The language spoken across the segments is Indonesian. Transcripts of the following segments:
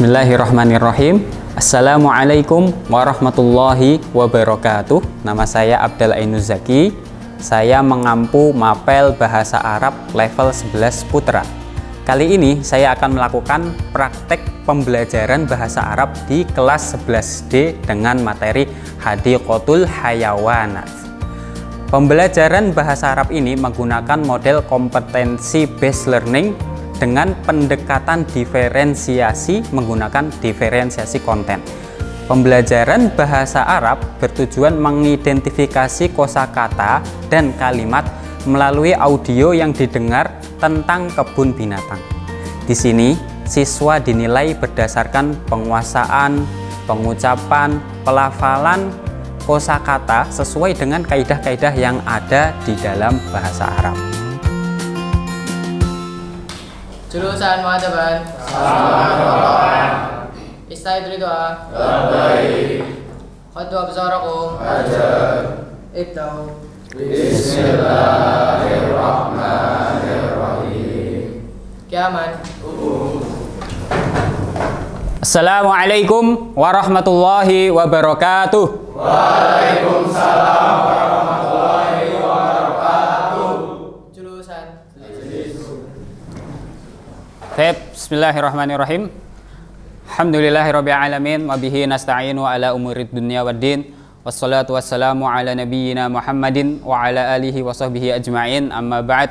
Bismillahirrahmanirrahim. Assalamualaikum warahmatullahi wabarakatuh. Nama saya Abdal Ainuzaki Saya mengampu mapel bahasa Arab level 11 Putra. Kali ini saya akan melakukan praktek pembelajaran bahasa Arab di kelas 11D dengan materi Hadiqotul Hayawanat. Pembelajaran bahasa Arab ini menggunakan model kompetensi based learning dengan pendekatan diferensiasi menggunakan diferensiasi konten. Pembelajaran bahasa Arab bertujuan mengidentifikasi kosakata dan kalimat melalui audio yang didengar tentang kebun binatang. Di sini, siswa dinilai berdasarkan penguasaan, pengucapan, pelafalan kosakata sesuai dengan kaidah-kaidah yang ada di dalam bahasa Arab. Jurusan muadaban. Istaidu doa. Baik. Khadu abzarakum. Ajar. Ibtau. Bismillahirrahmanirrahim. Kiaman. Assalamualaikum warahmatullahi wabarakatuh. Waalaikumsalam warahmatullahi wabarakatuh. Jurusan. Baik, bismillahirrahmanirrahim. Alhamdulillahirabbil alamin wa bihi nasta'inu ala umurid dunya waddin. Wassalatu wassalamu ala nabiyyina Muhammadin wa ala alihi wa sahbihi ajma'in. Amma ba'd.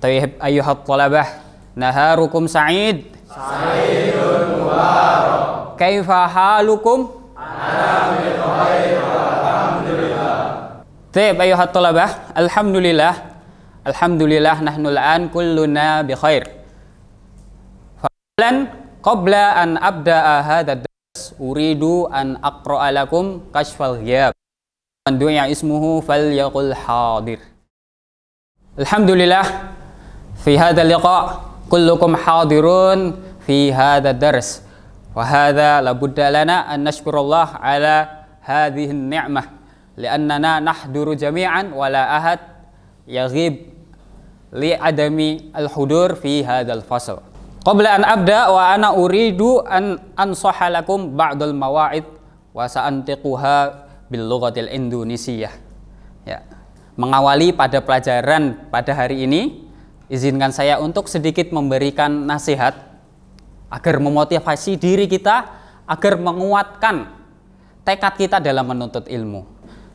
Tayyib ayyuhat talabah, naharukum sa'id. Sa'idun mubarak. Kaifa halukum? Tayyib ayyuhat talabah, alhamdulillah. Alhamdulillah nahnu al'an kulluna bi khair. Falan qabla an abda'a hadha dars uridu an aqra'a lakum kashfal ghiyab. Man du'a ismuhu falyaqul hadir. Alhamdulillah fi hadha liqa kullukum hadirun fi hadha dars. Wa hadha labudda lana an nashkurallah ala hadhihi an-ni'mah li'annana nahduru jami'an wa la ahad yaghib li adami al-hudur fi hadzal fasl. Qabla an abda wa ana uridu an ansaha lakum ba'dal mawa'id wa sa'antiquha bil lughatil Indonesiah. Ya. Mengawali pada pelajaran pada hari ini, izinkan saya untuk sedikit memberikan nasihat agar memotivasi diri kita agar menguatkan tekad kita dalam menuntut ilmu.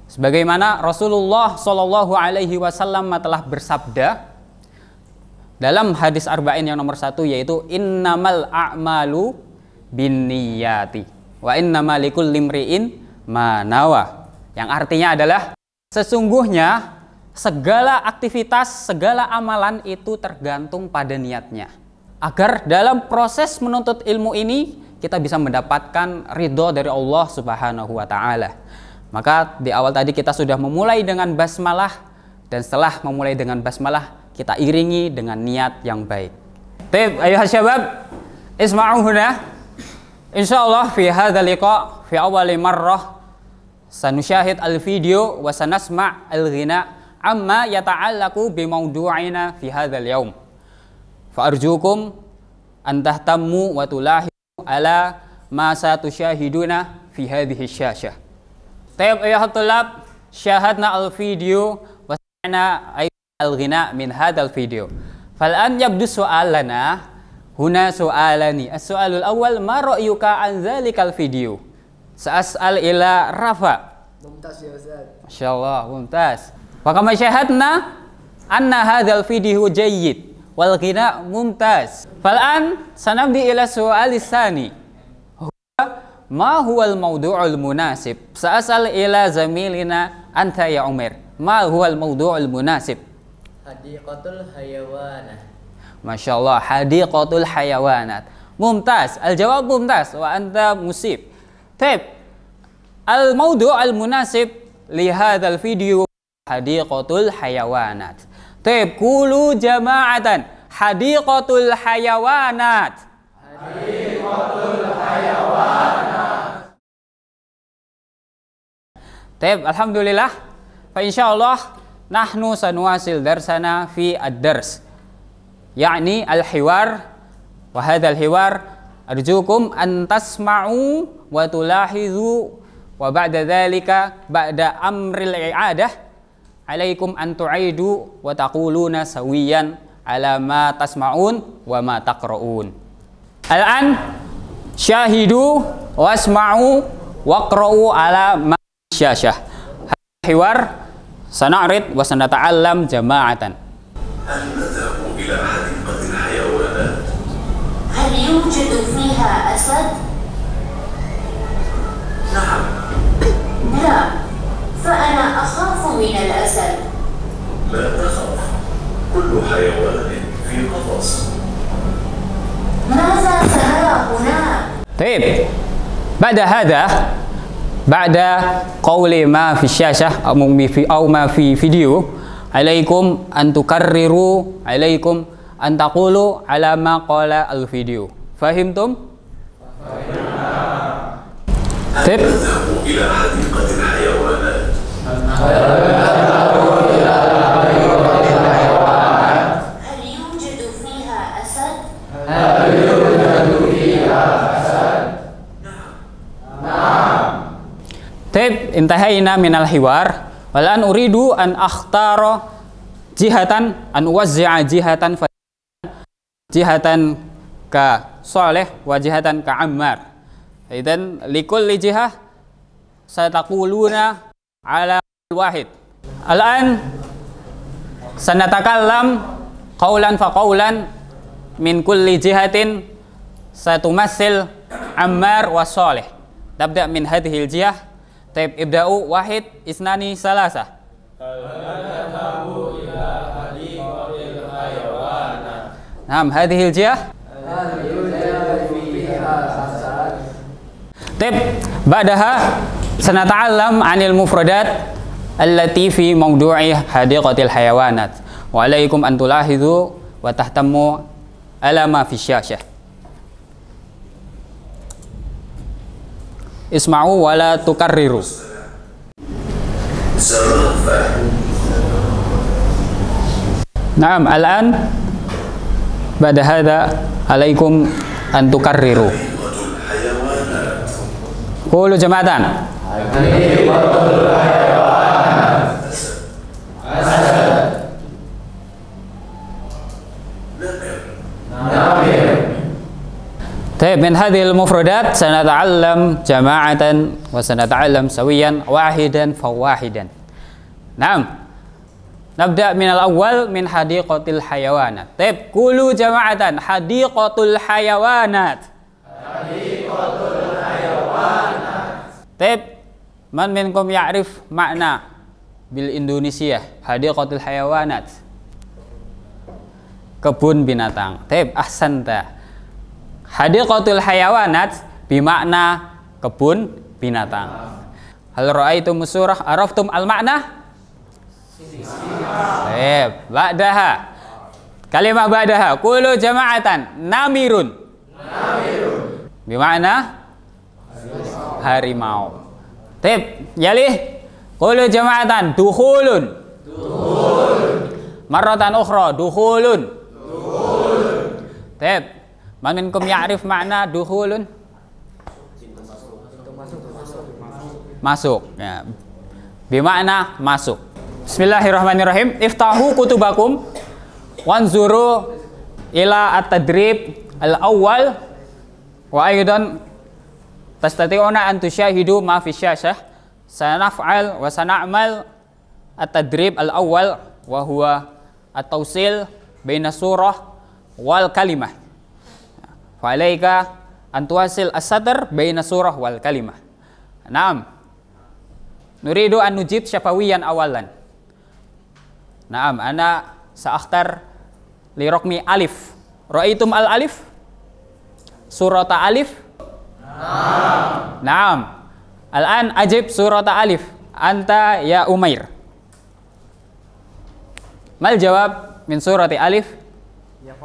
Sebagaimana Rasulullah Shallallahu alaihi wasallam telah bersabda, dalam hadis arba'in yang nomor satu yaitu innamal a'malu binniyati wa innamal likul limri'in manawa yang artinya adalah sesungguhnya segala aktivitas segala amalan itu tergantung pada niatnya. Agar dalam proses menuntut ilmu ini kita bisa mendapatkan ridho dari Allah Subhanahu wa taala. Maka di awal tadi kita sudah memulai dengan basmalah dan setelah memulai dengan basmalah kita iringi dengan niat yang baik. Baik, ayo syabab, isma'u huna. Insyaallah fi hadha liqa fi awali marrah sanusyahid al-video wa sanasma' al-ghina amma yata'allaqu bi mawdu'ina fi hadha al-yawm. Fa arjukum an tahtammu wa tulahidu ala ma satusyahiduna fi hadhihi syashah. Tayyib ayuhat tulab, syahadna al-video wa sami'na al-ghina min hadal video. Fal'an yabdu su'alana huna su'alani. As-su'alul awal ma ra'yuka an zalikal video? Sa'as'al ila Rafa. Mumtaz ya Ustaz. Masyaallah, mumtaz. Wa kama syahadna anna hadzal video jayyid wal ghina mumtaz. Fal'an sanamdi ila su'alis sani. Ma huwal mawdu'ul munasib? Sa'as'al ila zamilina anta ya Umar. Ma huwal mawdu'ul munasib? Hadiqatul hayawanah. Masya Allah, hadiqatul hayawanat. Mumtaz, al-jawab mumtaz wa anta musib. Taib, al-mawdu al-munasib li hadzal video hadiqatul hayawanat. Taib, kulu jama'atan hadiqatul hayawanat. Hadiqatul hayawanat. Taib, alhamdulillah. Fa insyaallah nahnu sanuwasil darsana fi ad-dars. Yani al-hiwar wa hadzal hiwar arjukum an tasma'u wa tulahizu wa ba'da dhalika ba'da amril i'adah alaikum an tu'idu wa taquluna sawiyan ala ma tasma'un wa ma taqra'un al-an syahidu wasma'u waqra'u ala ma syashah hiwar wa sanata'allam jama'atan هل نذهب إلى حديقة الحيوانات؟ هل يوجد فيها أسد؟ نعم لا فأنا أخاف من الأسد لا تخف كل حيوان في قفص ماذا سنرى هناك؟ طيب بعد هذا ba'da qawli ma fi syasyah aw ma fi video. Alaikum an tukarriru alaikum an taqulu ala ma qala al video. Fahimtum tip? intahaina minal hiwar walan uridu an akhtaro jihatan an uwazzi'a jihatan fa jihatan ka soleh wa jihatan ka ammar. Dan likulli jihah sataquluna ala wahid. Al'an sanatakallam qawlan fa qawlan min kulli jihatin satumassil ammar wa soleh tabda min hadhil jihah Taib ibda'u wahid isnani salasah. Naam, hadhihi al-jihah. Taib ba'daha sanata'allam 'anil mufradat allati fi mawdu'i hadiqatil hayawanat. Wa alaikum an tulahidu wa tahtammu alama fi syasyah. isma'u wala tukarriru. Naam al-an ba'da hadha alaikum an tukarriru. Qulu jama'atan. Baik, min hadhil mufradat sanata'allam jama'atan wa sanata'allam sawiyan wahidan fawahidan. Naam. Nabda min al-awwal min hadiqatil hayawanat. Taib, kulu jama'atan hadiqatul hayawanat. Hadiqatul hayawanat. Taib, man minkum ya'rif makna bil Indonesia hadiqatul hayawanat. Kebun binatang. Taib, ahsanta. Hadiqatul hayawanat bimakna kebun binatang. Hal ra'aitum surah araftum al makna? Taib. Ba'daha. Kalimah ba'daha. Qulu jama'atan namirun. Namirun. Bimakna harimau. Taib. Yalih. Qulu jama'atan dukhulun. Dukhulun. Marratan ukhra dukhulun. Tep, man minkum ya'rif makna dukhulun? Masuk. Ya. Bimakna masuk. Bismillahirrahmanirrahim. Iftahu kutubakum wanzuru ila at-tadrib al-awwal wa aidan tastati'una an tusyahidu ma fi syasyah sanaf'al wa sana'mal at-tadrib al-awwal wa huwa at-tawsil baina surah wal kalimah. Fa'alaika an tuwasil as-sadr baina surah wal kalimah. Naam. Nuridu an nujib syafawiyan awalan. Naam, ana sa'akhtar li rokmi alif. Ra'aitum al alif? Surata alif? Naam. Naam. Al-an ajib surata alif. Anta ya Umair. Mal jawab min surati alif? Ya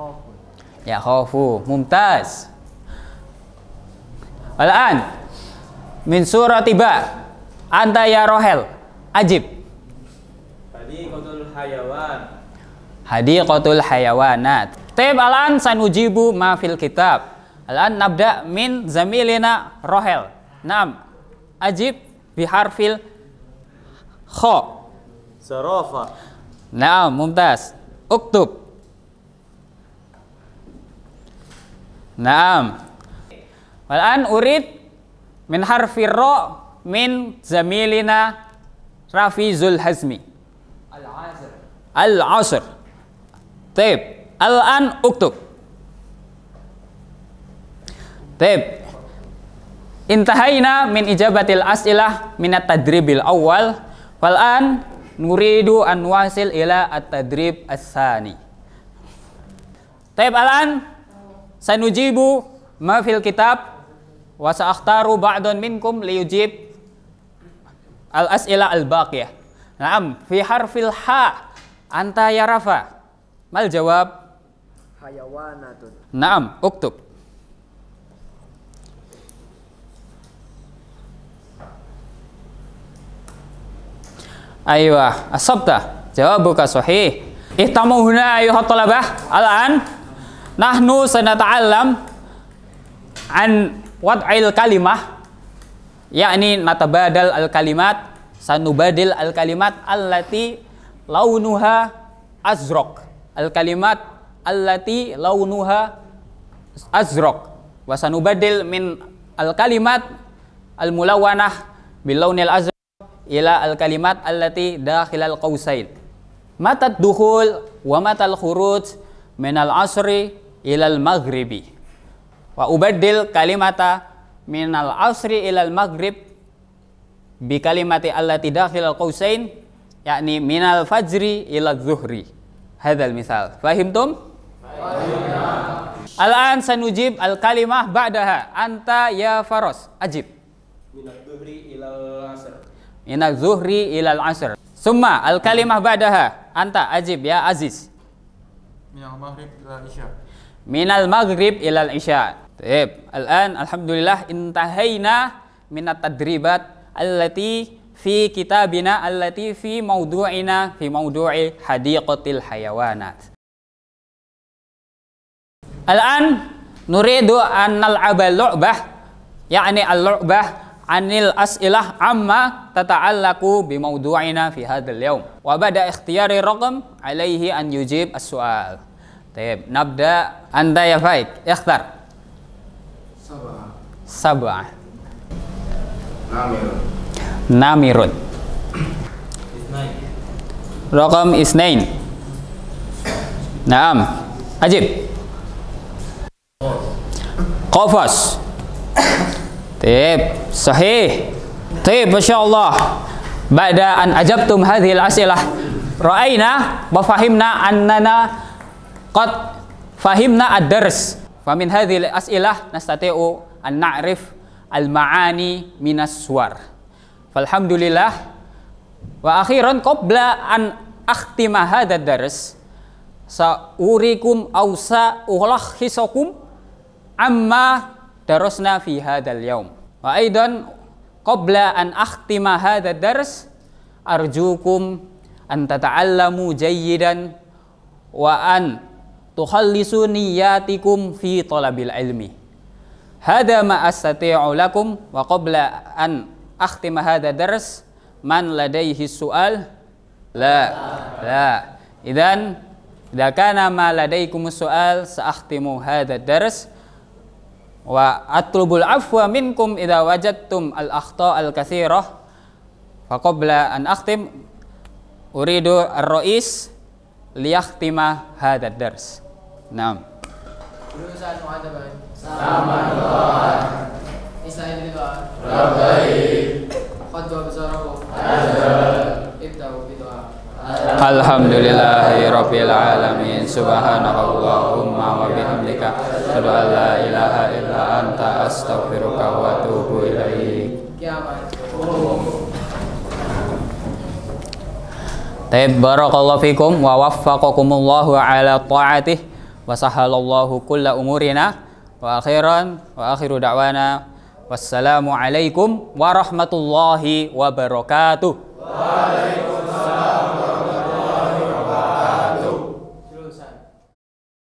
khafu. Mumtaz. Al-an min surati ba. Anta ya Rohel. Ajib. Hadiqatul hayawan. Hadiqatul hayawanat. Taib al-an sanujibu ma fil kitab. Al-an nabda min zamilina Rohel. Naam. Ajib biharfil kha. Zarafa. Naam, mumtaz. Uktub. Naam. Al-an urid min harfi ra min zamilina Rafi Zulhazmi. Al-Asr. Al-asr. Taib. Al-an uktub. Taib. Intahaina min ijabatil as'ilah min at-tadribil awal wal an nuridu an wasil ila at-tadrib as-sani. Taib al-an sanujibu ma fil kitab wa sa'akhtaru ba'dun minkum liyujib al-as'ila al-baqiyah. Naam, fi harfil ha anta ya rafa. Mal jawab? Hayawanatun. Naam, uktub. Aywa, asabta. Jawabuka sahih. Ihtamu huna ayuhat talabah. Al-an nahnu sanata'allam an wad'il kalimah yakni natabadal al kalimat sanubadil al kalimat allati launuha azraq. Al kalimat allati launuha azraq. Wa sanubadil min al kalimat al mulawanah bil launil azraq ila al kalimat allati dakhil al qausain. Matat dukhul wa matal khuruj min al asri ilal maghribi. Wa ubaddil kalimata minal asri ilal maghrib bi kalimati allati dakhil al qausain yakni minal fajri ila zuhri. Hadzal misal. Fahimtum. Al-an sanujib al-kalimah ba'daha. Anta ya faros. Ajib. Minal zuhri ilal asr. Minal zuhri ilal asr. Summa al-kalimah ba'daha. Anta ajib ya aziz. Minal maghrib ila isya minal maghrib ilal isya. Taib. Al-an alhamdulillah intahaina minat tadribat allati fi kitabina allati fi mawdu'ina fi mawdu'i hadiqatil hayawanat. Al-an nuridu an nal'aba lu'bah yakni al-lu'bah anil as'ilah amma tata'allaku bi mawdu'ina fi hadzal yawm wa bada ikhtiyari raqam alaihi an yujib as-su'al. Taib, nabda anda ya baik. Ikhtar. Sabah. Sabah. Namirun. Namirun. Isnain. Rokam isnain. Naam. Ajib. Qafas. Tip. Sahih. Tip. Masya Allah. Ba'da an ajabtum hadhil asilah. Ra'ayna Bafahimna annana qad fahimna ad-dars. Fa min hadhihi al-as'ilah nastati'u an na'rif al-ma'ani minas suwar. Falhamdulillah wa akhiran qabla an akhtima hadha dars saurikum aw saulakhisakum amma darasna fi hadzal yaum wa aidan qabla an akhtima hadha dars arjukum an tata'allamu jayyidan wa an tukhallisu niyatikum fi talabil ilmi. Hada ma astati'u lakum wa qabla an akhtima hada dars man ladaihi su'al? La. La. Idan idza kana ma ladaikum su'al sa'akhtimu hada dars. Wa atlubul afwa minkum idza wajadtum al akhta al katsirah fa qabla an akhtim uridu ar-rais liyakhtima hada dars Naam. Jurusan muadaban. Sama Islahin bid'ah. Rabbaik. Khadwa bizarakum. Ibda'u bid'ah. Alhamdulillahi Rabbil Alamin Subhanakallahumma wa bihamdika Asyhadu an la ilaha illa anta astaghfiruka wa atubu ilaik Kiamat. Taib barakallahu fikum wa waffaqakumullahu ala ta'atih wa sahalallahu kulla umurina wa akhiran wa akhiru da'wana. Wassalamu alaikum warahmatullahi wabarakatuh